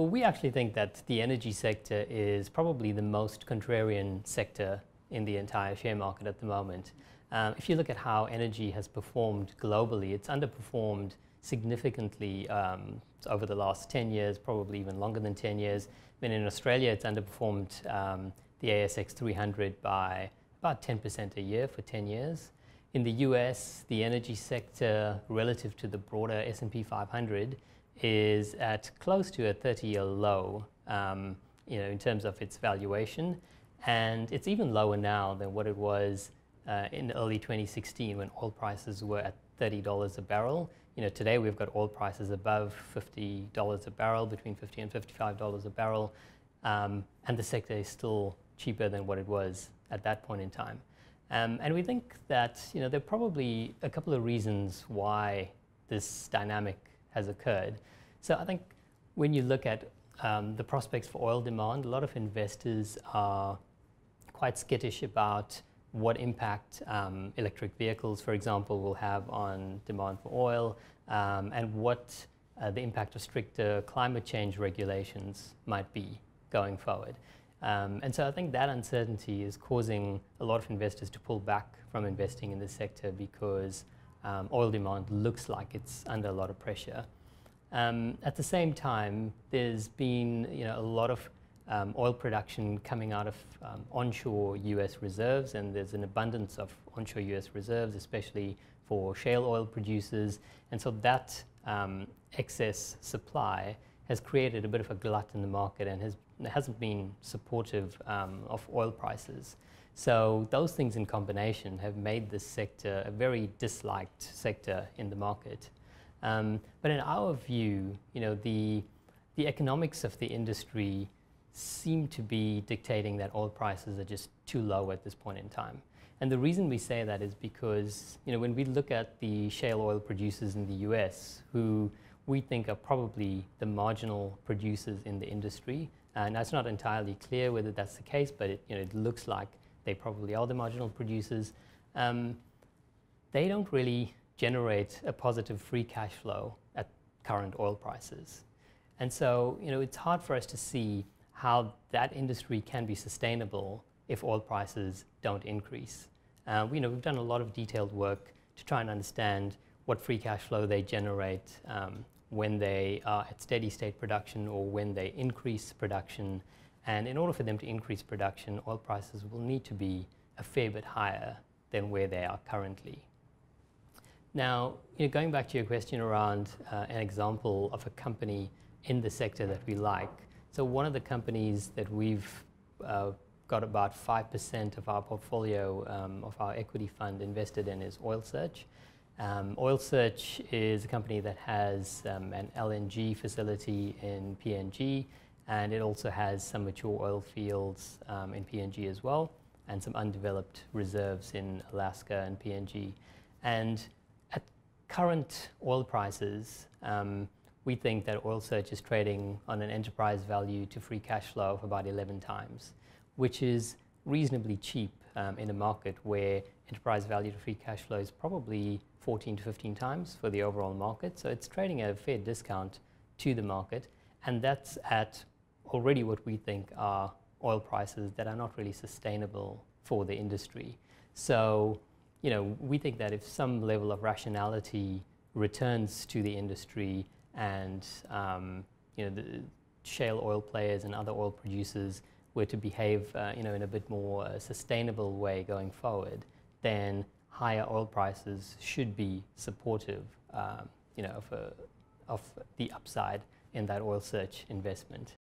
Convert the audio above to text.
Well, we actually think that the energy sector is probably the most contrarian sector in the entire share market at the moment. Um, if you look at how energy has performed globally, it's underperformed significantly um, over the last 10 years, probably even longer than 10 years. I mean, in Australia, it's underperformed um, the ASX 300 by about 10% a year for 10 years. In the US, the energy sector relative to the broader S&P 500 is at close to a 30-year low, um, you know, in terms of its valuation, and it's even lower now than what it was uh, in early 2016 when oil prices were at $30 a barrel. You know, today we've got oil prices above $50 a barrel, between 50 and $55 a barrel, um, and the sector is still cheaper than what it was at that point in time. Um, and we think that you know there are probably a couple of reasons why this dynamic has occurred. So I think when you look at um, the prospects for oil demand, a lot of investors are quite skittish about what impact um, electric vehicles, for example, will have on demand for oil um, and what uh, the impact of stricter climate change regulations might be going forward. Um, and so I think that uncertainty is causing a lot of investors to pull back from investing in this sector because um, oil demand looks like it's under a lot of pressure. Um, at the same time, there's been you know, a lot of um, oil production coming out of um, onshore US reserves, and there's an abundance of onshore US reserves, especially for shale oil producers. And so that um, excess supply has created a bit of a glut in the market and has, hasn't been supportive um, of oil prices. So those things in combination have made this sector a very disliked sector in the market. Um, but in our view, you know, the, the economics of the industry seem to be dictating that oil prices are just too low at this point in time. And the reason we say that is because, you know, when we look at the shale oil producers in the US who we think are probably the marginal producers in the industry, and that's not entirely clear whether that's the case, but it, you know, it looks like they probably are the marginal producers, um, they don't really generate a positive free cash flow at current oil prices. And so, you know, it's hard for us to see how that industry can be sustainable if oil prices don't increase. Uh, you know, we've done a lot of detailed work to try and understand what free cash flow they generate um, when they are at steady state production or when they increase production and in order for them to increase production, oil prices will need to be a fair bit higher than where they are currently. Now, you know, going back to your question around uh, an example of a company in the sector that we like. So one of the companies that we've uh, got about 5% of our portfolio um, of our equity fund invested in is Oil Search. Um, Oil Search is a company that has um, an LNG facility in PNG and it also has some mature oil fields um, in PNG as well, and some undeveloped reserves in Alaska and PNG. And at current oil prices, um, we think that Oil Search is trading on an enterprise value to free cash flow of about 11 times, which is reasonably cheap um, in a market where enterprise value to free cash flow is probably 14 to 15 times for the overall market. So it's trading at a fair discount to the market, and that's at already what we think are oil prices that are not really sustainable for the industry. So, you know, we think that if some level of rationality returns to the industry and, um, you know, the shale oil players and other oil producers were to behave, uh, you know, in a bit more uh, sustainable way going forward, then higher oil prices should be supportive, um, you know, of, a, of the upside in that oil search investment.